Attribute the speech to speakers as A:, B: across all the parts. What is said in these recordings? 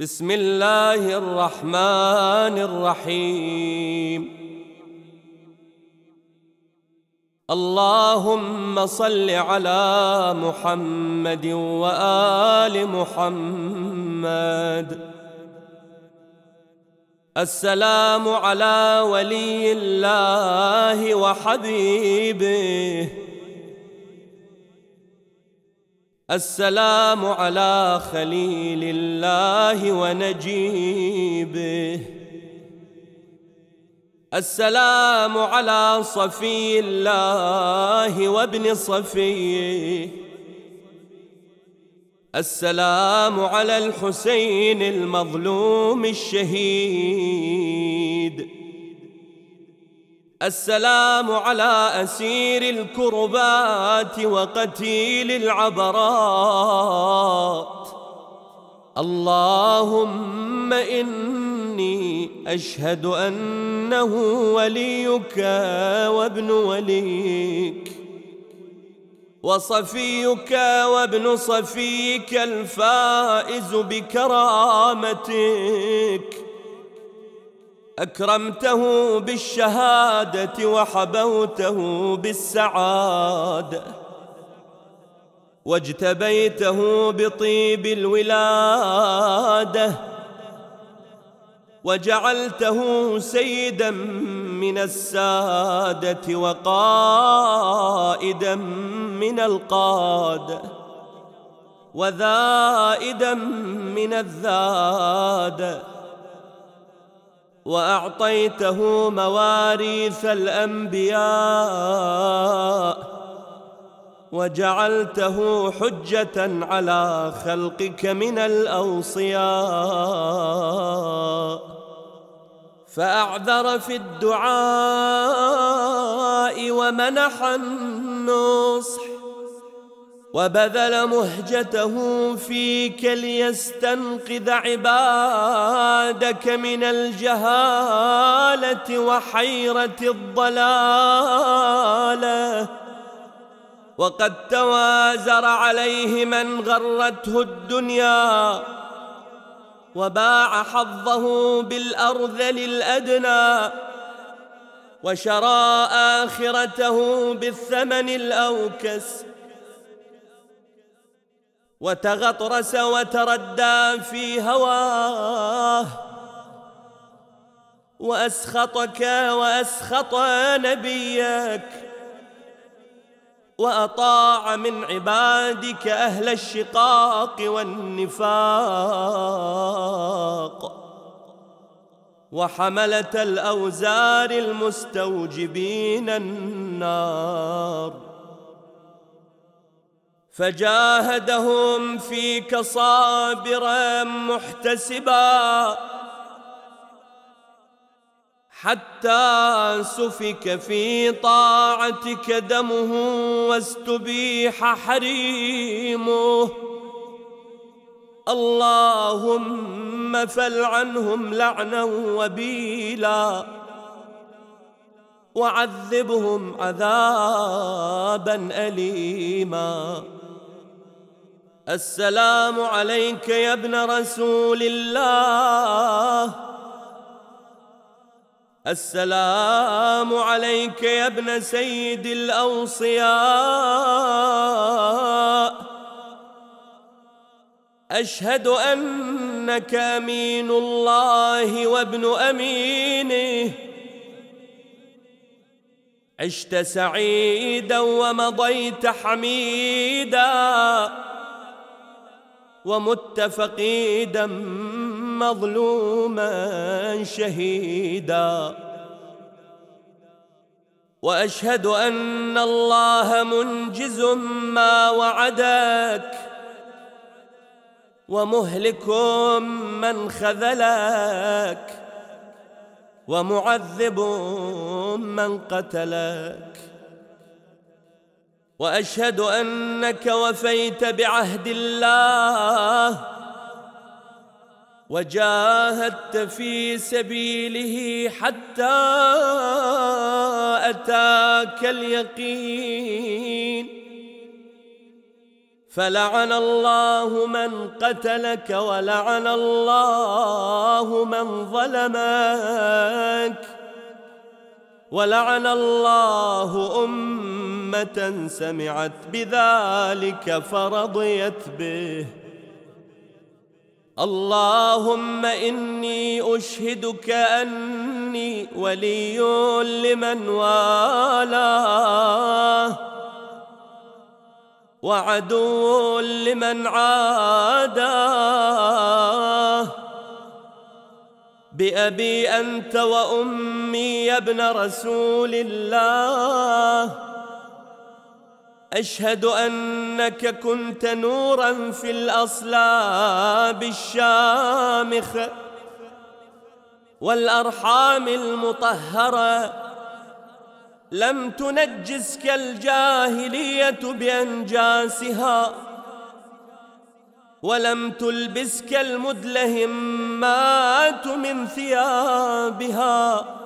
A: بسم الله الرحمن الرحيم. اللهم صل على محمد وآل محمد. السلام على ولي الله وحبيبه. السلام على خليل الله ونجيبه. السلام على صفي الله وابن صفيه السلام على الحسين المظلوم الشهيد. السلام على أسير الكربات وقتيل العبرات. اللهم إني أشهد أنه وليك وابن وليك وصفيك وابن صفيك الفائز بكرامتك. أكرمته بالشهادة وحبوته بالسعادة واجتبيته بطيب الولادة وجعلته سيدا من السادة وقائدا من القادة وذائدا من الذادة. وأعطيته مواريث الأنبياء وجعلته حجة على خلقك من الأوصياء. فأعذر في الدعاء ومنح النصح وبذل مهجته فيك ليستنقذ عبادك من الجهالة وحيرة الضلالة. وقد توازر عليه من غرته الدنيا وباع حظه بالأرذل الأدنى وشرى آخرته بالثمن الأوكس. وتغطرس وتردى في هواه. وأسخطك وأسخط نبيك. وأطاع من عبادك أهل الشقاق والنفاق. وحملة الأوزار المستوجبين النار. فجاهدهم فيك صابرا محتسبا حتى سفك في طاعتك دمه واستبيح حريمه. اللهم فل عنهم لعنا وبيلا وعذبهم عذابا أليما. السلام عليك يا ابن رسول الله. السلام عليك يا ابن سيد الأوصياء. أشهد أنك أمين الله وابن أمينه. عشت سعيدا ومضيت حميدا. ومت فقيدا مظلوما شهيدا. وأشهد أن الله منجز ما وعدك ومهلك من خذلك ومعذب من قتلك. وأشهد أنك وفيت بعهد الله وجاهدت في سبيله حتى أتاك اليقين. فلعن الله من قتلك ولعن الله من ظلمك. ولعن الله أمة سمعت بذلك فرضيت به. اللهم إني أشهدك أني ولي لمن والاه وعدو لمن عاداه. بأبي أنت وأمي يا ابن رسول الله. أشهد أنك كنت نورا في الأصلاب الشامخة والأرحام المطهرة. لم تنجسك الجاهلية بأنجاسها ولم تلبسك المدلهمات من ثيابها.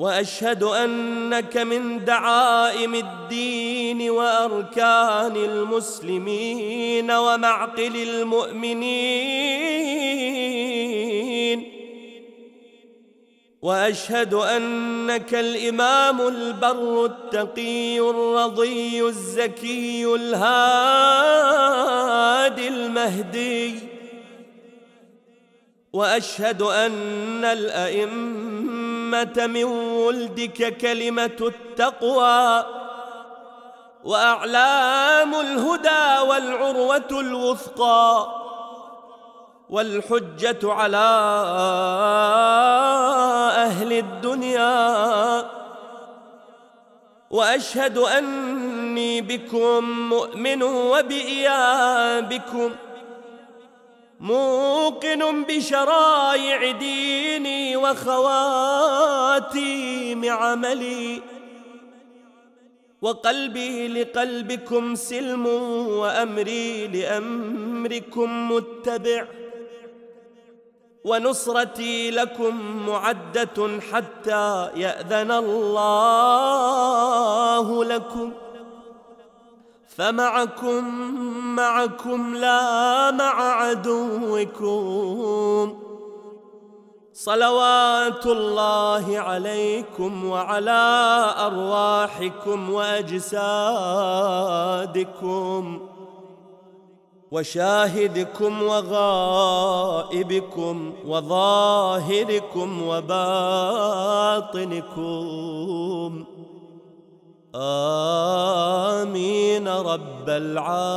A: وأشهد أنك من دعائم الدين وأركان المسلمين ومعقل المؤمنين. وأشهد أنك الإمام البر التقي الرضي الزكي الهادي المهدي. وأشهد أن الأئمة من ولدك كلمة التقوى وأعلام الهدى والعروة الوثقى والحجة على أهل الدنيا وأشهد أني بكم مؤمن وبإيابكم موقن بشرائع ديني وخواتيم عملي. وقلبي لقلبكم سلم وأمري لأمركم متبع. ونصرتي لكم معدة حتى يأذن الله لكم. فمعكم معكم لا مع عدوكم. صلوات الله عليكم وعلى أرواحكم وأجسادكم وشاهدكم وغائبكم وظاهركم وباطنكم. آمين. رب العالمين.